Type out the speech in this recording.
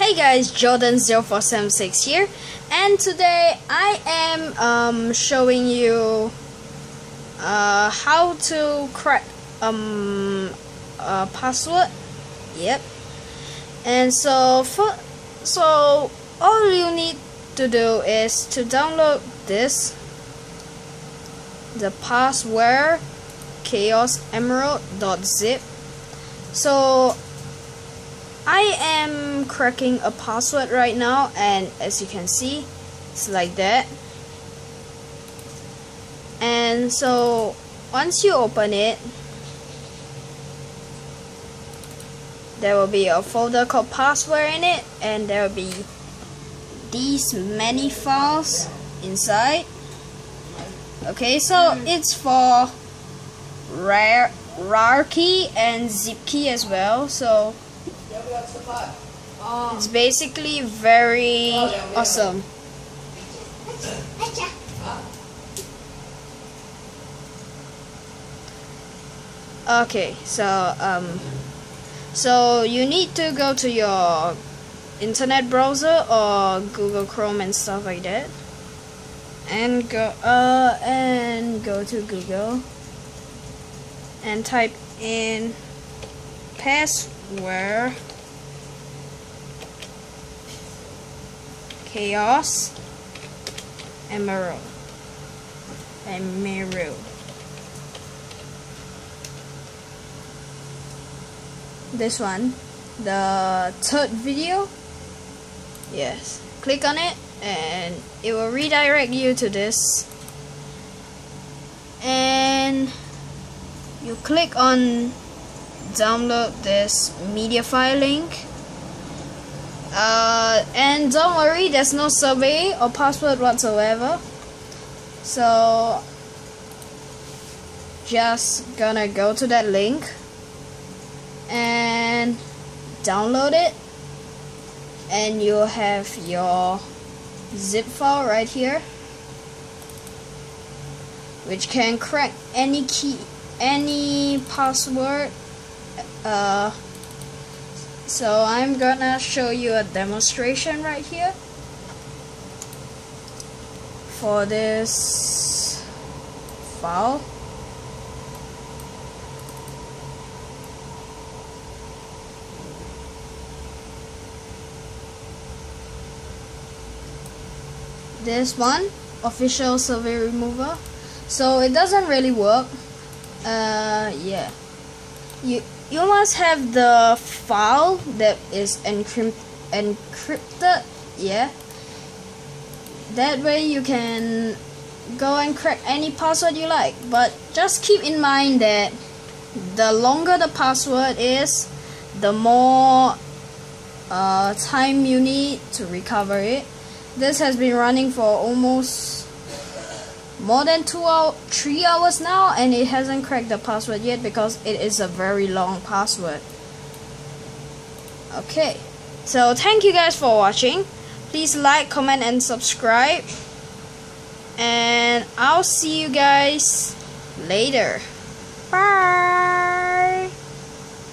Hey guys, Jordan0476 here, and today I am um, showing you uh, how to crack um, a password. Yep. And so for so all you need to do is to download this the password chaos emerald.zip so I am cracking a password right now and as you can see it's like that. And so once you open it there will be a folder called password in it and there will be these many files inside. Okay so hmm. it's for rare rar key and zip key as well so it's basically very awesome. Okay so um so you need to go to your internet browser or Google Chrome and stuff like that. And go uh and go to Google and type in password chaos emerald. Emerald. This one. The third video? Yes. Click on it and it will redirect you to this. And you click on download this media file link uh, and don't worry there's no survey or password whatsoever. So just gonna go to that link and download it. And you'll have your zip file right here which can crack any key any password uh, so I'm gonna show you a demonstration right here for this file this one official survey remover. So it doesn't really work. Uh yeah. You you must have the file that is encrypt encrypted yeah? That way you can go and crack any password you like but just keep in mind that the longer the password is the more uh, time you need to recover it. This has been running for almost more than two hours, three hours now, and it hasn't cracked the password yet because it is a very long password. Okay, so thank you guys for watching. Please like, comment, and subscribe. And I'll see you guys later. Bye.